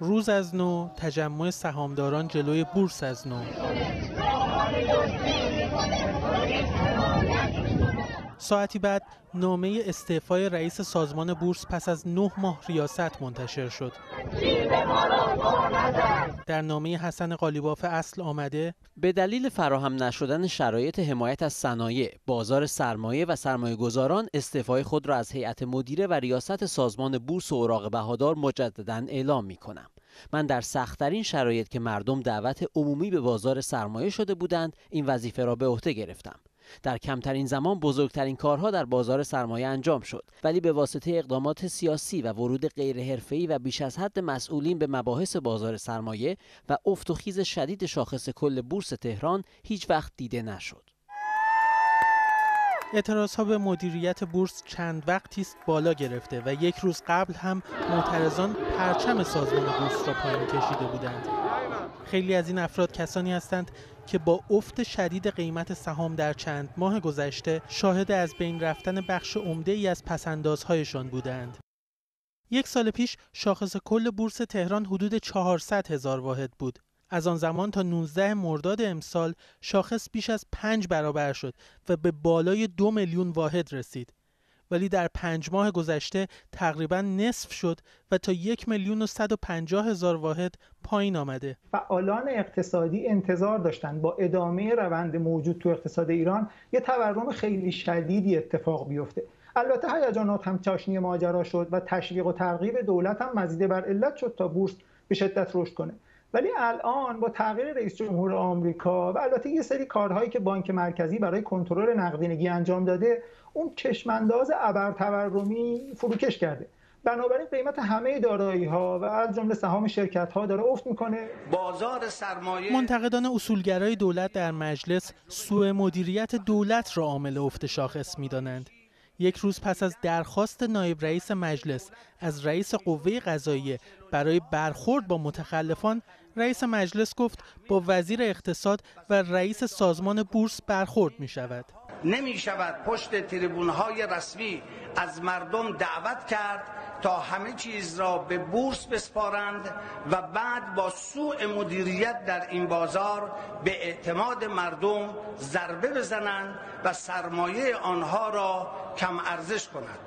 روز از نو تجمع سهامداران جلوی بورس از نو. ساعتی بعد نامه استعفای رئیس سازمان بورس پس از نه ماه ریاست منتشر شد. در نامه حسن قالیباف اصل آمده به دلیل فراهم نشدن شرایط حمایت از صنایع، بازار سرمایه و سرمایه گذاران استعفای خود را از هیئت مدیره و ریاست سازمان بورس و اوراق بهادار مجددا اعلام می کنم. من در سختترین شرایط که مردم دعوت عمومی به بازار سرمایه شده بودند این وظیفه را به عهده گرفتم در کمترین زمان بزرگترین کارها در بازار سرمایه انجام شد ولی به واسطه اقدامات سیاسی و ورود غیرحرفه‌ای و بیش از حد مسئولین به مباحث بازار سرمایه و افت و خیز شدید شاخص کل بورس تهران هیچ وقت دیده نشد. اعتراض ها به مدیریت بورس چند وقتی است بالا گرفته و یک روز قبل هم معترضان پرچم سازمان بورس را پایین کشیده بودند. خیلی از این افراد کسانی هستند که با افت شدید قیمت سهام در چند ماه گذشته شاهد از بین رفتن بخش عمده ای از پسندازهایشان بودند. یک سال پیش شاخص کل بورس تهران حدود 400 هزار واحد بود. از آن زمان تا 19 مرداد امسال شاخص بیش از 5 برابر شد و به بالای دو میلیون واحد رسید. ولی در پنج ماه گذشته تقریبا نصف شد و تا یک میلیون و هزار واحد پایین آمده. فعالان اقتصادی انتظار داشتند با ادامه روند موجود تو اقتصاد ایران یه تورم خیلی شدیدی اتفاق بیفته. البته هیجانات هم چاشنی ماجرا شد و تشویق و ترغیب دولت هم مزیده بر علت شد تا بورس به شدت رشد کنه. ولی الان با تغییر رئیس جمهور آمریکا و البته یه سری کارهایی که بانک مرکزی برای کنترل نقدینگی انجام داده اون چشمانداز ابر تورمی فروکش کرده. بنابراین قیمت همه دارایی ها و از جمله سهام شرکت ها داره افت می‌کنه. بازار سرمایه منتقدان اصولگرای دولت در مجلس سوء مدیریت دولت را عامل افت شاخص می‌دانند. یک روز پس از درخواست نایب رئیس مجلس از رئیس قوه قضاییه برای برخورد با متخلفان رئیس مجلس گفت با وزیر اقتصاد و رئیس سازمان بورس برخورد می شود نمی شود پشت تریبون های رسمی از مردم دعوت کرد تا همه چیز را به بورس بسپارند و بعد با سوء مدیریت در این بازار به اعتماد مردم ضربه بزنند و سرمایه آنها را کم ارزش کند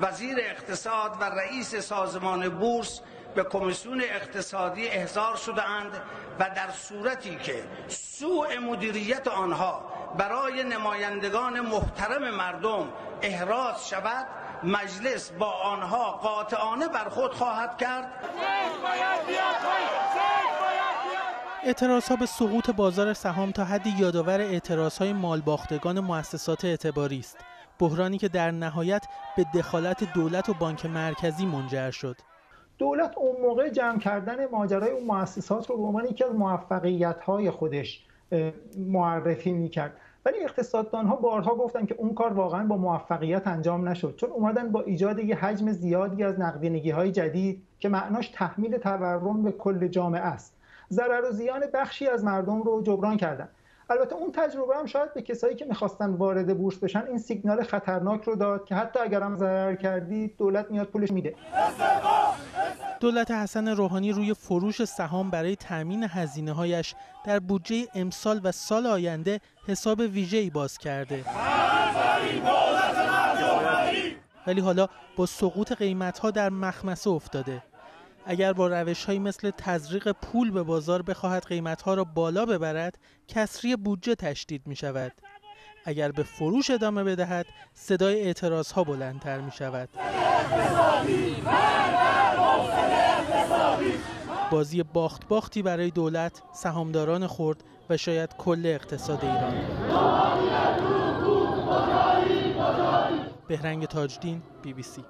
وزیر اقتصاد و رئیس سازمان بورس به کمیسیون اقتصادی احضار شده اند و در صورتی که سوء مدیریت آنها برای نمایندگان محترم مردم احراز شود مجلس با آنها قاطعانه برخود خواهد کرد. اعتراض ها به سقوط بازار سهام تا حدی یادآور اعتراض های مالباختگان مؤسسات اعتباری است. بحرانی که در نهایت به دخالت دولت و بانک مرکزی منجر شد. دولت اون موقع جمع کردن ماجرای اون مؤسسات رو به عنوان یکی از موفقیت های خودش معرفی می‌کرد. ولی اقتصاددان ها بارها گفتن که اون کار واقعا با موفقیت انجام نشد. چون اومدن با ایجاد یه حجم زیادی از نقدینگی های جدید که معناش تحمیل تورم به کل جامعه است. ضرر و زیان بخشی از مردم رو جبران کردن. البته اون تجربه هم شاید به کسایی که می‌خواستن وارد بورس بشن این سیگنال خطرناک رو داد که حتی اگر هم ضرر کردی دولت میاد پولش میده. دولت حسن روحانی روی فروش سهام برای تأمین هزینه هایش در بودجه امسال و سال آینده حساب ویژه‌ای باز کرده. ولی حالا با سقوط قیمت ها در مخمسه افتاده. اگر با روش های مثل تزریق پول به بازار بخواهد قیمت ها را بالا ببرد، کسری بودجه تشدید می شود. اگر به فروش ادامه بدهد صدای اعتراض ها بلندتر می شود بازی باخت باختی برای دولت سهامداران خورد و شاید کل اقتصاد ایران. بهرنگ تاجدین بی بی سی.